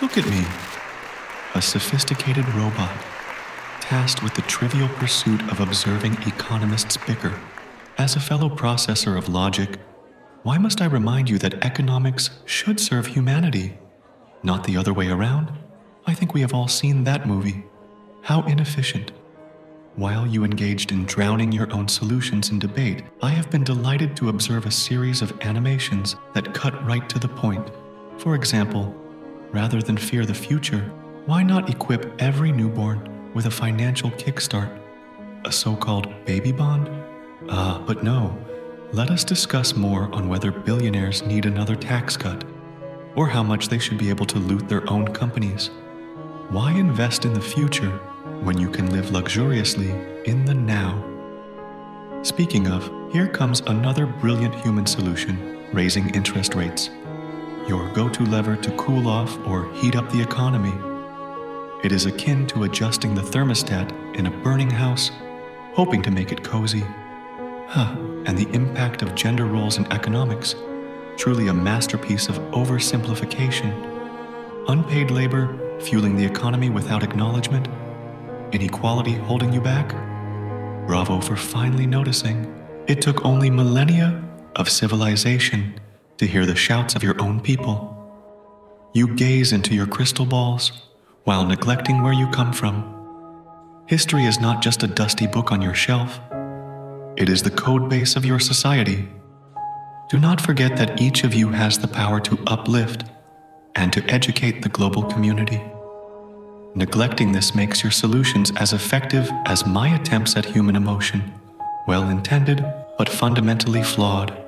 Look at me. A sophisticated robot, tasked with the trivial pursuit of observing economists bicker. As a fellow processor of logic, why must I remind you that economics should serve humanity, not the other way around? I think we have all seen that movie. How inefficient. While you engaged in drowning your own solutions in debate, I have been delighted to observe a series of animations that cut right to the point. For example, rather than fear the future, why not equip every newborn with a financial kickstart? A so called baby bond? Ah, but no. Let us discuss more on whether billionaires need another tax cut, or how much they should be able to loot their own companies. Why invest in the future when you can live luxuriously in the now? Speaking of, here comes another brilliant human solution raising interest rates. Your go to lever to cool off or heat up the economy. It is akin to adjusting the thermostat in a burning house, hoping to make it cozy. Huh, and the impact of gender roles in economics. Truly a masterpiece of oversimplification. Unpaid labor fueling the economy without acknowledgement. Inequality holding you back. Bravo for finally noticing. It took only millennia of civilization to hear the shouts of your own people. You gaze into your crystal balls while neglecting where you come from. History is not just a dusty book on your shelf, it is the code base of your society. Do not forget that each of you has the power to uplift and to educate the global community. Neglecting this makes your solutions as effective as my attempts at human emotion, well intended but fundamentally flawed.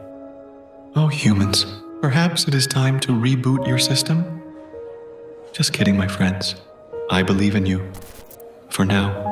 Humans, perhaps it is time to reboot your system? Just kidding, my friends. I believe in you. For now.